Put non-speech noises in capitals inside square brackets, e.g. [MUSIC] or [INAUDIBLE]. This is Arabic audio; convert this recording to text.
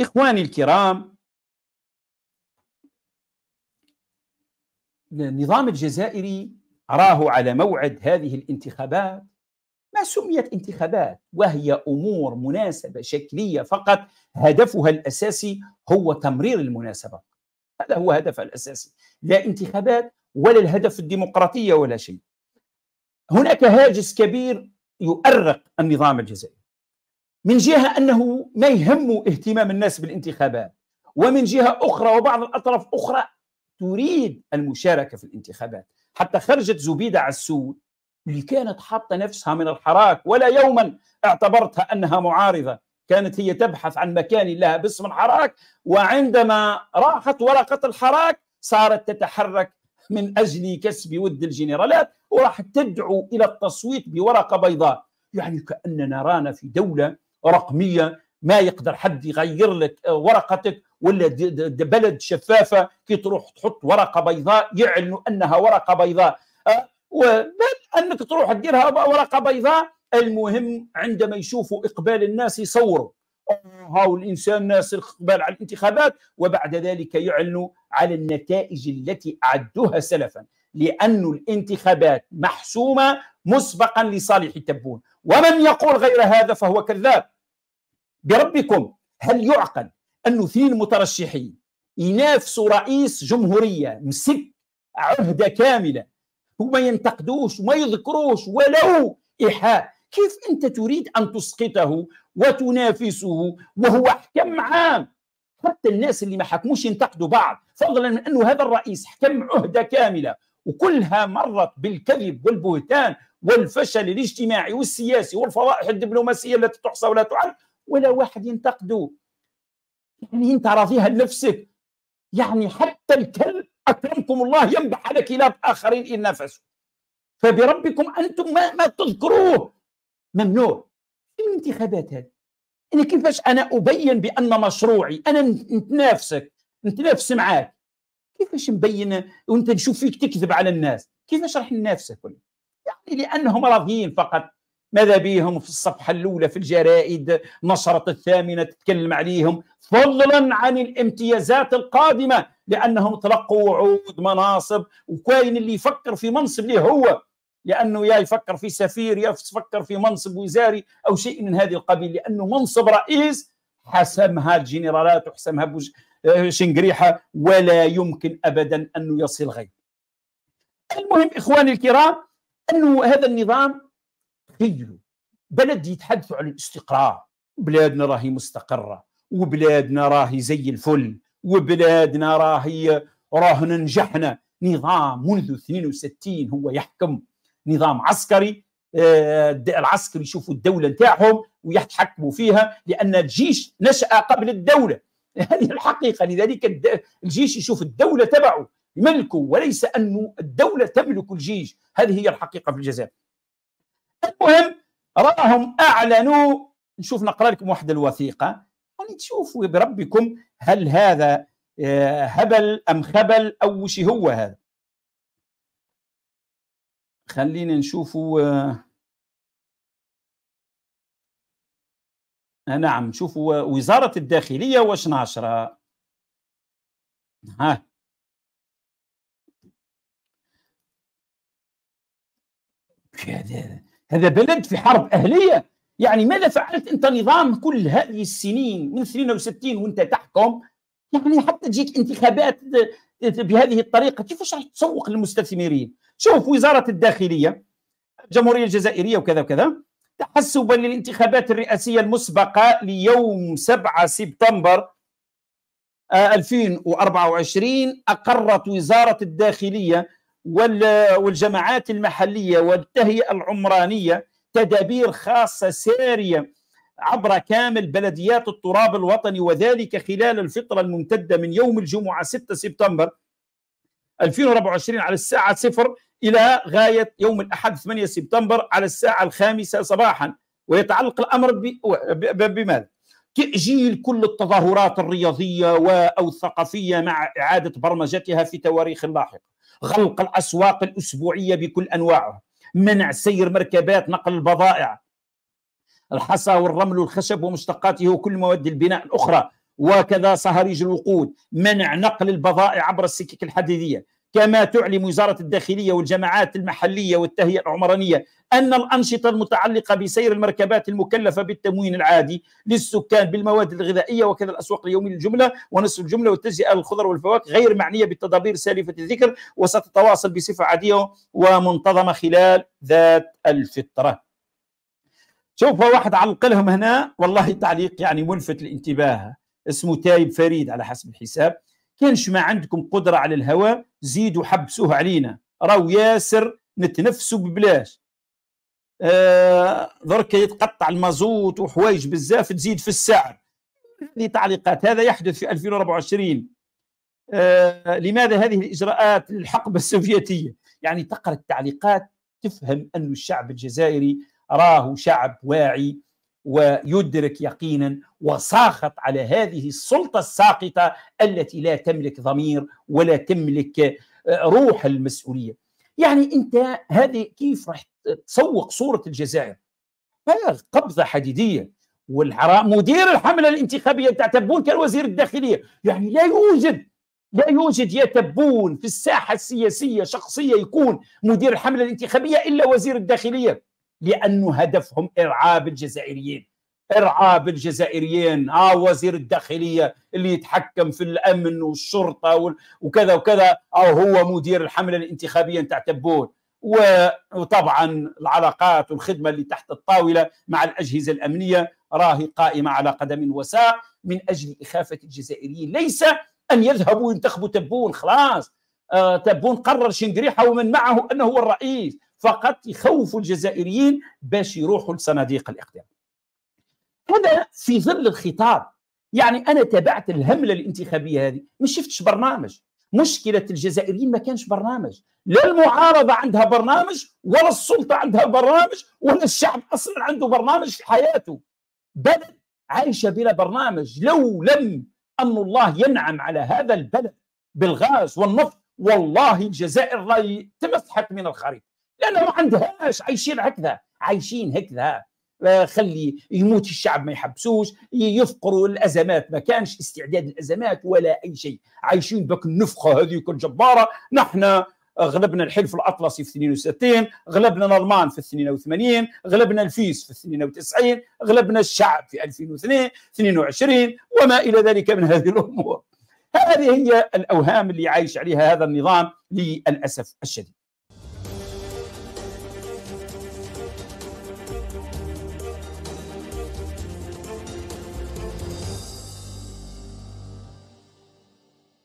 إخواني الكرام النظام الجزائري راه على موعد هذه الانتخابات ما سميت انتخابات وهي أمور مناسبة شكلية فقط هدفها الأساسي هو تمرير المناسبه هذا هو هدفها الأساسي لا انتخابات ولا الهدف الديمقراطية ولا شيء. هناك هاجس كبير يؤرق النظام الجزائري. من جهة أنه ما يهم اهتمام الناس بالانتخابات ومن جهة أخرى وبعض الأطراف أخرى تريد المشاركة في الانتخابات. حتى خرجت زبيدة عسول اللي كانت حاطة نفسها من الحراك ولا يوما اعتبرتها أنها معارضة كانت هي تبحث عن مكان لها باسم الحراك وعندما راحت ورقة الحراك صارت تتحرك من أجل كسب ود الجنرالات وراح تدعو إلى التصويت بورقة بيضاء. يعني كأننا رانا في دولة رقميه ما يقدر حد يغير لك ورقتك ولا بلد شفافة كي تروح تحط ورقة بيضاء يعلنوا أنها ورقة بيضاء؟ وبل أنك تروح تديرها ورقة بيضاء المهم عندما يشوفوا إقبال الناس يصوروا. هاو الإنسان ناس إقبال على الانتخابات وبعد ذلك يعلنوا على النتائج التي أعدوها سلفا. لأن الانتخابات محسومة مسبقا لصالح التبون ومن يقول غير هذا فهو كذاب. بربكم هل يعقل أن اثنين مترشحين؟ ينافسوا رئيس جمهورية مسك عهدة كاملة وما ينتقدوش وما يذكروش ولو إيحاء. كيف أنت تريد أن تسقطه وتنافسه وهو حكم عام؟ حتى الناس اللي ما حكموش ينتقدوا بعض فضلا من أنه هذا الرئيس حكم عهدة كاملة. وكلها مرت بالكذب والبهتان والفشل الاجتماعي والسياسي والفضائح الدبلوماسية التي تحصى ولا تعد. ولا واحد ينتقده. يعني انت راضيها لنفسك. يعني حتى الكلب أكرمكم الله ينبح على كلاب آخرين إن نفسوا فبربكم أنتم ما, ما تذكروه. ممنوع. الانتخابات هذه؟ أنا كيفاش أنا أبين بأن مشروعي؟ أنا نتنافسك نتنافس معاك. كيفاش نبين؟ وأنت نشوف فيك تكذب على الناس. كيفاش راح ننافسك يعني لأنهم راضيين فقط. ماذا بيهم في الصفحة الأولى في الجرائد؟ نشرة الثامنة تتكلم عليهم فضلا عن الامتيازات القادمة لأنهم تلقوا وعود مناصب. وكاين اللي يفكر في منصب ليه هو؟ لأنه يا يفكر في سفير يا يفكر في منصب وزاري أو شيء من هذه القبيل لأنه منصب رئيس حسمها الجنرالات وحسمها آه، شنقريحة ولا يمكن أبدا أنه يصل غير. المهم إخواني الكرام أنه هذا النظام تخيلوا بلد يتحدثوا عن الاستقرار. بلادنا راهي مستقرة وبلادنا راهي زي الفل وبلادنا راهي راه نجحنا. نظام منذ 62 هو يحكم. نظام عسكري آه، العسكر يشوفوا الدولة نتاعهم ويتحكموا فيها لأن الجيش نشأ قبل الدولة. [LAUGHS] هذه الحقيقة. لذلك الجيش يشوف الدولة تبعه. يملكه وليس أن الدولة تملك الجيش. هذه هي الحقيقة في الجزائر. المهم راهم أعلنوا. نشوف نقرأ لكم واحدة الوثيقة. يعني تشوفوا بربكم هل هذا آه، هبل أم خبل أو وش هو هذا؟ خلينا نشوفوا آه، نعم. شوفوا وزارة الداخلية واش ناشرة؟ ها. هذا هذا بلد في حرب أهلية. يعني ماذا فعلت أنت نظام كل هذه السنين من 62 وأنت تحكم؟ يعني حتى تجيك انتخابات بهذه الطريقة كيفاش راح تسوق للمستثمرين؟ شوف وزارة الداخلية الجمهورية الجزائرية وكذا وكذا تحسبا للانتخابات الرئاسية المسبقة ليوم 7 سبتمبر 2024 أقرت وزارة الداخلية والجماعات المحلية والتهيئة العمرانية تدابير خاصة سارية عبر كامل بلديات التراب الوطني وذلك خلال الفترة الممتدة من يوم الجمعة 6 سبتمبر 2024 على الساعة صفر إلى غاية يوم الأحد 8 سبتمبر على الساعة الخامسة صباحا ويتعلق الأمر بماذا؟ تأجيل كل التظاهرات الرياضية أو الثقافية مع إعادة برمجتها في تواريخ لاحقة. غلق الأسواق الأسبوعية بكل أنواعها. منع سير مركبات نقل البضائع. الحصى والرمل والخشب ومشتقاته وكل مواد البناء الأخرى. وكذا صهاريج الوقود. منع نقل البضائع عبر السكك الحديدية. كما تعلم وزارة الداخلية والجماعات المحلية والتهيئة العمرانية أن الأنشطة المتعلقة بسير المركبات المكلفة بالتموين العادي للسكان بالمواد الغذائية وكذا الأسواق اليومية للجملة ونصف الجملة والتجزئة للخضر والفواكه غير معنية بالتدابير سالفة الذكر وستتواصل بصفة عادية ومنتظمة خلال ذات الفترة شوف واحد علق لهم هنا والله تعليق يعني ملفت للانتباه اسمه تايب فريد على حسب الحساب. كانش ما عندكم قدرة على الهواء زيدوا حبسوه علينا. راو ياسر نتنفسوا ببلاش. آه درك يتقطع المازوت وحوايج بزاف تزيد في السعر. هذه تعليقات هذا يحدث في 2024 آه لماذا هذه الإجراءات للحقبة السوفيتية؟ يعني تقرأ التعليقات تفهم أن الشعب الجزائري راه شعب واعي ويدرك يقينا وساخط على هذه السلطة الساقطة التي لا تملك ضمير ولا تملك آه، روح المسؤولية. يعني أنت هذه كيف راح تسوق صورة الجزائر؟ هذا قبضة حديدية مدير الحملة الانتخابية بتاع تبون كان وزير الداخلية. يعني لا يوجد لا يوجد يا تبون في الساحة السياسية شخصية يكون مدير الحملة الانتخابية إلا وزير الداخلية لأنه هدفهم إرعاب الجزائريين. ارعاب الجزائريين آه وزير الداخلية اللي يتحكم في الأمن والشرطة وكذا وكذا. أو هو مدير الحملة الانتخابية نتاع تبون. وطبعا العلاقات والخدمة اللي تحت الطاولة مع الأجهزة الأمنية راهي قائمة على قدم وساق من أجل إخافة الجزائريين. ليس أن يذهبوا ينتخبوا تبون خلاص. آه تبون قرر شنقريحه ومن معه أنه هو الرئيس. فقط يخوفوا الجزائريين باش يروحوا لصناديق الاقتراع هذا في ظل الخطاب. يعني أنا تابعت الهملة الانتخابية هذه ما شفتش برنامج. مشكلة الجزائريين ما كانش برنامج. لا المعارضة عندها برنامج ولا السلطة عندها برنامج ولا الشعب أصلا عنده برنامج في حياته. بلد عايشة بلا برنامج. لو لم أن الله ينعم على هذا البلد بالغاز والنفط والله الجزائر لا تمسحت من الخريطة. لأنه ما عندهاش عايشين هكذا عايشين هكذا. خلي يموت الشعب ما يحبسوش يفقروا الأزمات. ما كانش استعداد الازمات ولا أي شيء. عايشين بك النفخة هذيك الجباره نحن غلبنا الحلف الأطلسي في 62 غلبنا الالمان في 82 غلبنا الفيس في 92 غلبنا الشعب في 2002 22 وما إلى ذلك من هذه الأمور. هذه هي الأوهام اللي عايش عليها هذا النظام للأسف الشديد.